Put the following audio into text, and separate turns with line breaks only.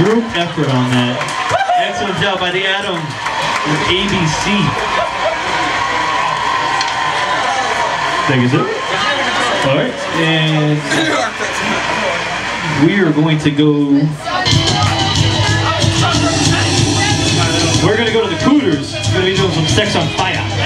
Effort on that. Excellent job by the Atom with ABC. Take a sip. All right, and we are going to go. We're gonna go to the Cooters. We're gonna be doing some sex on fire.